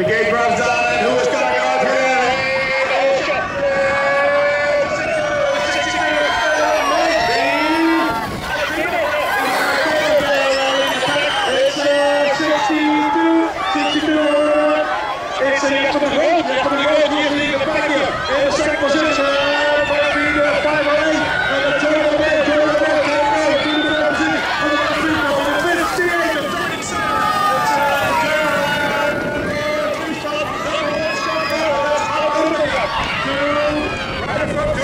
The gate runs on, and who is here? It's uh, 62, 62. It's uh, the gold, for the Two, right